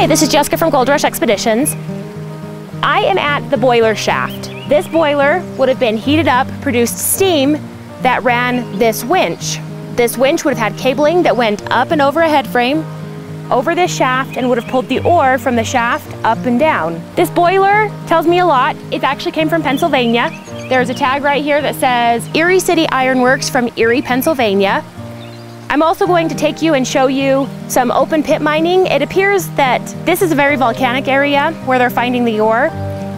Hi, this is Jessica from Gold Rush Expeditions. I am at the boiler shaft. This boiler would have been heated up, produced steam that ran this winch. This winch would have had cabling that went up and over a head frame, over this shaft, and would have pulled the ore from the shaft up and down. This boiler tells me a lot. It actually came from Pennsylvania. There's a tag right here that says Erie City Iron Works from Erie, Pennsylvania. I'm also going to take you and show you some open pit mining. It appears that this is a very volcanic area where they're finding the ore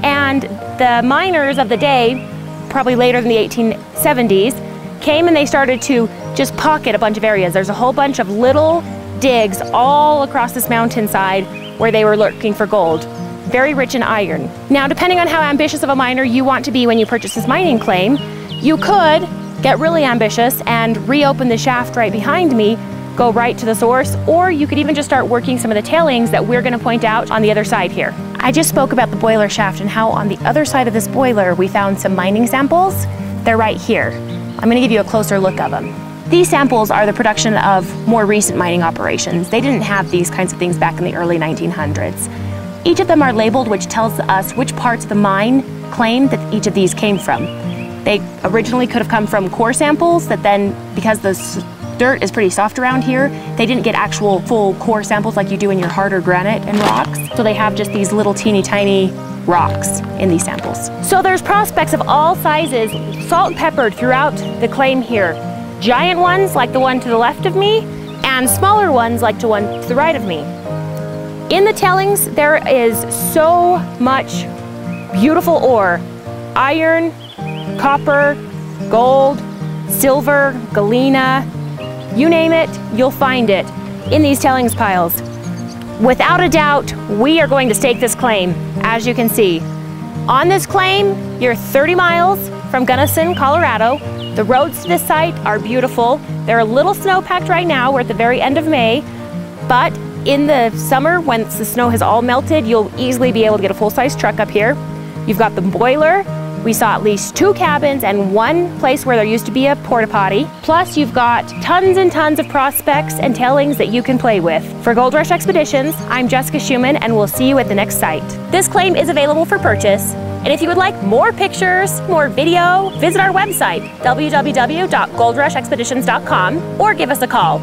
and the miners of the day, probably later than the 1870s, came and they started to just pocket a bunch of areas. There's a whole bunch of little digs all across this mountainside where they were looking for gold. Very rich in iron. Now, depending on how ambitious of a miner you want to be when you purchase this mining claim, you could get really ambitious and reopen the shaft right behind me, go right to the source, or you could even just start working some of the tailings that we're gonna point out on the other side here. I just spoke about the boiler shaft and how on the other side of this boiler we found some mining samples. They're right here. I'm gonna give you a closer look of them. These samples are the production of more recent mining operations. They didn't have these kinds of things back in the early 1900s. Each of them are labeled, which tells us which parts of the mine claim that each of these came from. They originally could have come from core samples that then, because the dirt is pretty soft around here, they didn't get actual full core samples like you do in your harder granite and rocks. So they have just these little teeny tiny rocks in these samples. So there's prospects of all sizes, salt and peppered throughout the claim here. Giant ones like the one to the left of me, and smaller ones like the one to the right of me. In the tailings, there is so much beautiful ore. Iron, copper, gold, silver, galena, you name it, you'll find it in these tailings piles. Without a doubt, we are going to stake this claim, as you can see. On this claim, you're 30 miles from Gunnison, Colorado. The roads to this site are beautiful. They're a little snow-packed right now. We're at the very end of May, but in the summer, once the snow has all melted, you'll easily be able to get a full-size truck up here. You've got the boiler, we saw at least two cabins and one place where there used to be a porta potty. Plus, you've got tons and tons of prospects and tailings that you can play with. For Gold Rush Expeditions, I'm Jessica Schuman, and we'll see you at the next site. This claim is available for purchase. And if you would like more pictures, more video, visit our website, www.goldrushexpeditions.com, or give us a call,